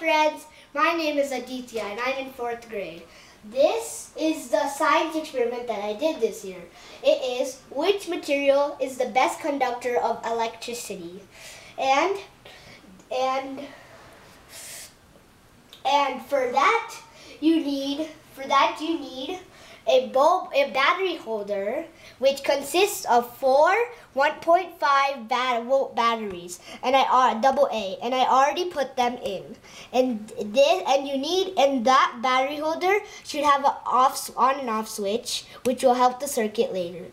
friends, my name is Adhithyaa and I'm in fourth grade. This is the science experiment that I did this year. It is which material is the best conductor of electricity. And and and for that you need for that you need a bulb a battery holder which consists of four 1.5 bat volt batteries and I are double A and I already put them in. And this and you need and that battery holder should have an off on and off switch which will help the circuit later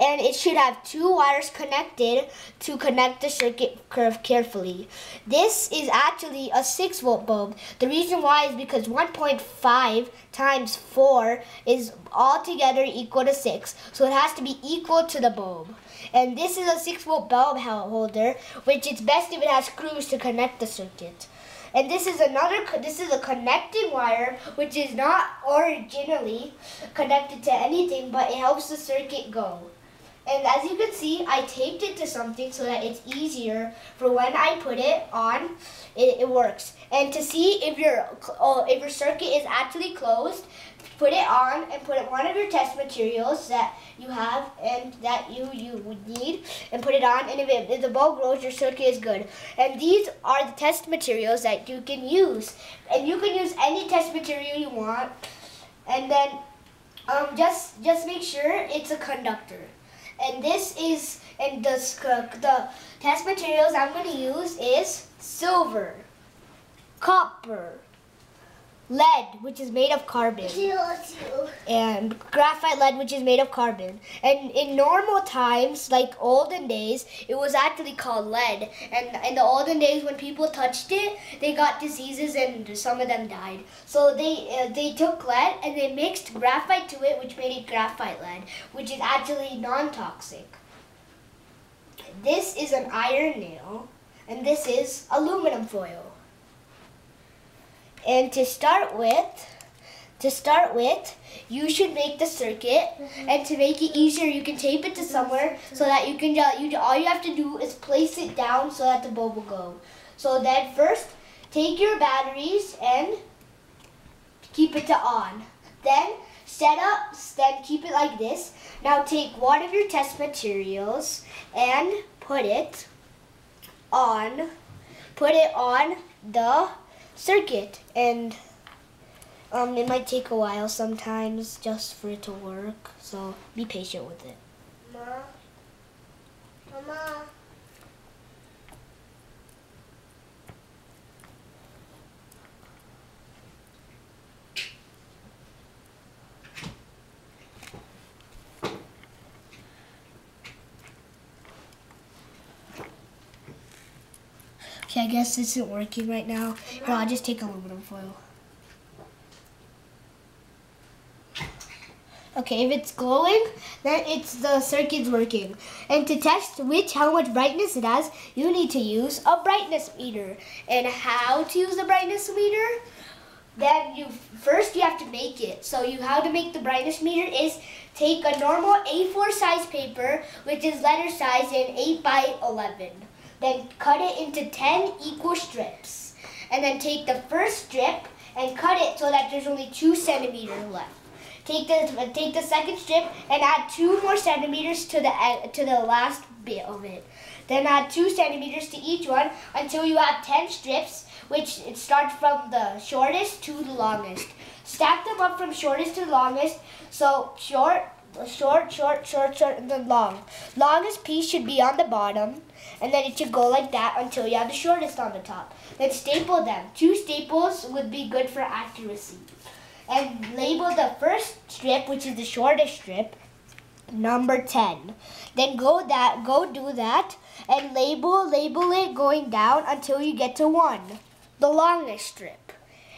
and it should have two wires connected to connect the circuit curve carefully. This is actually a 6 volt bulb. The reason why is because 1.5 times 4 is altogether equal to 6. So it has to be equal to the bulb. And this is a 6 volt bulb holder, which it's best if it has screws to connect the circuit. And this is another, this is a connecting wire, which is not originally connected to anything, but it helps the circuit go. And as you can see, I taped it to something so that it's easier for when I put it on, it, it works. And to see if your, oh, if your circuit is actually closed, put it on and put one of your test materials that you have and that you, you would need and put it on. And if, it, if the bulb grows your circuit is good. And these are the test materials that you can use. And you can use any test material you want. And then um, just, just make sure it's a conductor and this is and the the test materials I'm going to use is silver, copper, lead, which is made of carbon, and graphite lead, which is made of carbon. And in normal times, like olden days, it was actually called lead. And in the olden days, when people touched it, they got diseases and some of them died. So they uh, they took lead and they mixed graphite to it, which made it graphite lead, which is actually non-toxic. This is an iron nail, and this is aluminum foil. And to start with, to start with, you should make the circuit, mm -hmm. and to make it easier, you can tape it to somewhere so that you can. You all you have to do is place it down so that the bulb will go. So then first, take your batteries and keep it to on. Then set up, then keep it like this. Now take one of your test materials and put it on. Put it on the circuit and um, it might take a while sometimes just for it to work so be patient with it. Mama. Mama. Okay, I guess this isn't working right now. I'll just take aluminum foil. Okay, if it's glowing, then it's the circuit's working. And to test which how much brightness it has, you need to use a brightness meter. And how to use a brightness meter? Then you first you have to make it. So you how to make the brightness meter is take a normal A4 size paper, which is letter size in 8 by 11. Then cut it into 10 equal strips. And then take the first strip and cut it so that there's only two centimeters left. Take the take the second strip and add two more centimeters to the uh, to the last bit of it. Then add two centimeters to each one until you have 10 strips, which it starts from the shortest to the longest. Stack them up from shortest to longest. So short, short, short, short, short, and then long. Longest piece should be on the bottom, and then it should go like that until you have the shortest on the top. Then staple them. Two staples would be good for accuracy. And label the first strip, which is the shortest strip, number 10. Then go that go do that and label label it going down until you get to 1, the longest strip.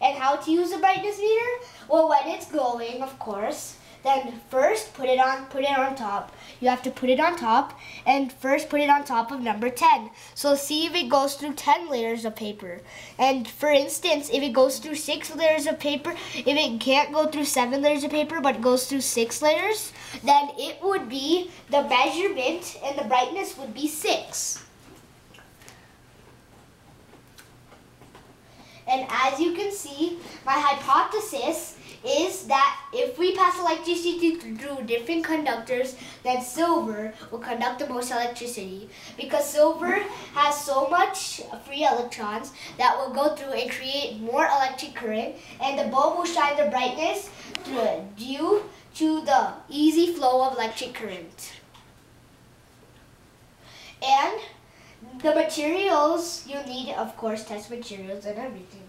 And how to use a brightness meter? Well, when it's glowing, of course, then first put it on put it on top. You have to put it on top and first put it on top of number 10. So see if it goes through 10 layers of paper. And for instance, if it goes through 6 layers of paper, if it can't go through 7 layers of paper but goes through 6 layers, then it would be the measurement and the brightness would be 6. And as you can see, my hypothesis is that if we pass electricity through different conductors, then silver will conduct the most electricity. Because silver has so much free electrons that will go through and create more electric current, and the bulb will shine the brightness due to the easy flow of electric current. And the materials you need, of course, test materials and everything.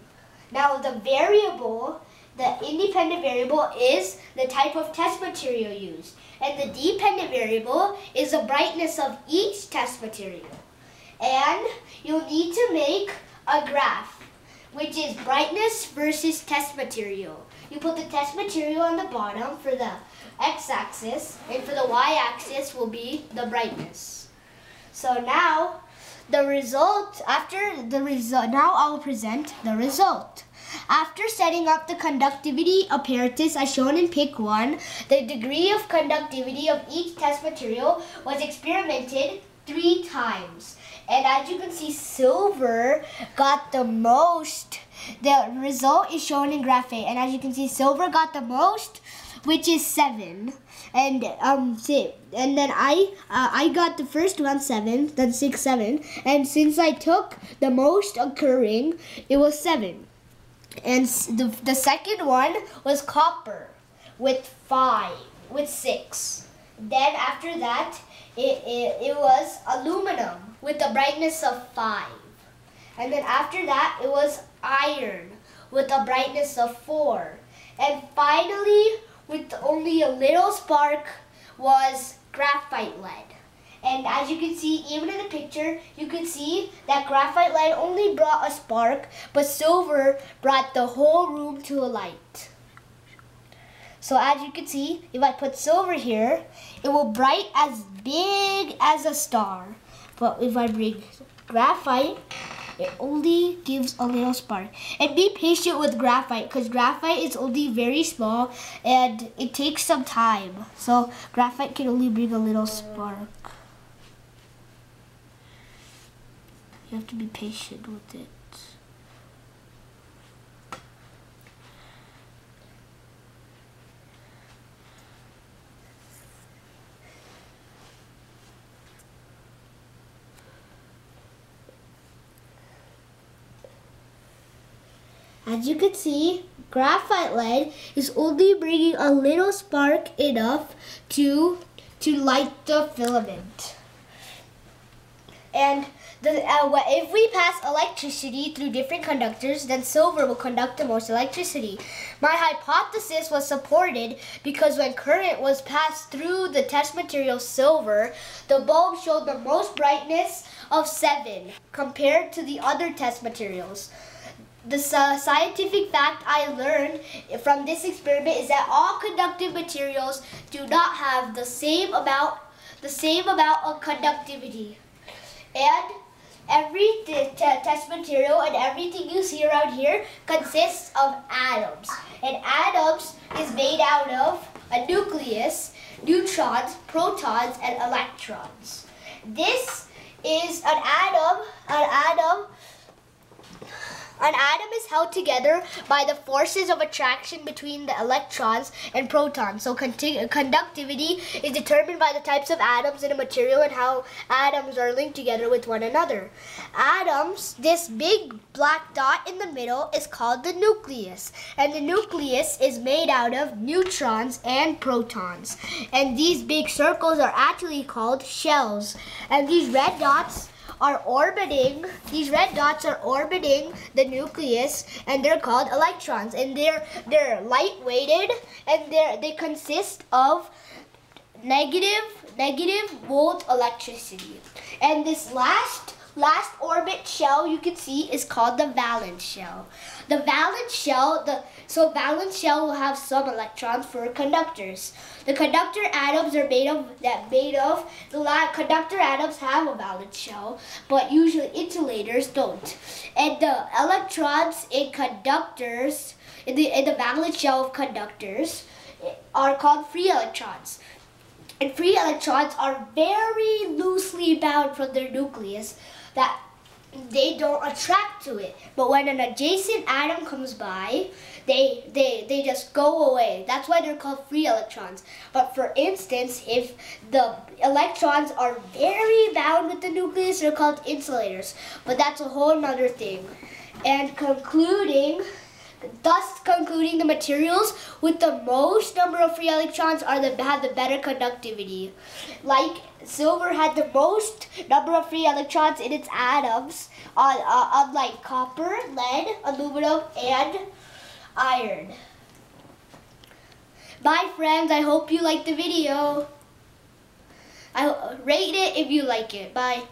Now the variable, the independent variable is the type of test material used. And the dependent variable is the brightness of each test material. And you'll need to make a graph, which is brightness versus test material. You put the test material on the bottom for the x-axis, and for the y-axis will be the brightness. So now the result, after the result, now I'll present the result. After setting up the conductivity apparatus as shown in pic 1, the degree of conductivity of each test material was experimented three times. And as you can see, silver got the most. The result is shown in graph A. And as you can see, silver got the most, which is 7 and um and then I uh, I got the first one seven, then six seven, and since I took the most occurring, it was seven, and the the second one was copper with five with six. Then after that, it, it, it was aluminum with a brightness of five. And then after that, it was iron with a brightness of four. And finally, with only a little spark was graphite lead. And as you can see, even in the picture, you can see that graphite light only brought a spark, but silver brought the whole room to a light. So as you can see, if I put silver here, it will bright as big as a star. But if I bring graphite, it only gives a little spark. And be patient with graphite because graphite is only very small and it takes some time. So graphite can only bring a little spark. You have to be patient with it. As you can see, graphite lead is only bringing a little spark enough to, to light the filament. And the, uh, if we pass electricity through different conductors, then silver will conduct the most electricity. My hypothesis was supported because when current was passed through the test material silver, the bulb showed the most brightness of 7 compared to the other test materials the scientific fact I learned from this experiment is that all conductive materials do not have the same amount the same amount of conductivity. And every test material and everything you see around here consists of atoms. And atoms is made out of a nucleus, neutrons, protons, and electrons. This is an atom, an atom an atom is held together by the forces of attraction between the electrons and protons. So conductivity is determined by the types of atoms in a material and how atoms are linked together with one another. Atoms, this big black dot in the middle is called the nucleus. And the nucleus is made out of neutrons and protons. And these big circles are actually called shells. And these red dots are orbiting, these red dots are orbiting the nucleus and they're called electrons and they're they're light weighted and they're they consist of negative negative volt electricity. And this last last orbit shell you can see is called the valence shell. The valence shell, the so valence shell will have some electrons for conductors. The conductor atoms are made of that made of the conductor atoms have a valence shell, but usually insulators don't. And the electrons in conductors in the in the valence shell of conductors eh, are called free electrons. And free electrons are very loosely bound from their nucleus that they don't attract to it. But when an adjacent atom comes by, they, they, they just go away. That's why they're called free electrons. But for instance, if the electrons are very bound with the nucleus, they're called insulators. But that's a whole nother thing. And concluding, thus concluding the materials with the most number of free electrons are the have the better conductivity. Like silver had the most number of free electrons in its atoms, on, uh, unlike copper, lead, aluminum, and iron. Bye friends, I hope you liked the video. I rate it if you like it. Bye.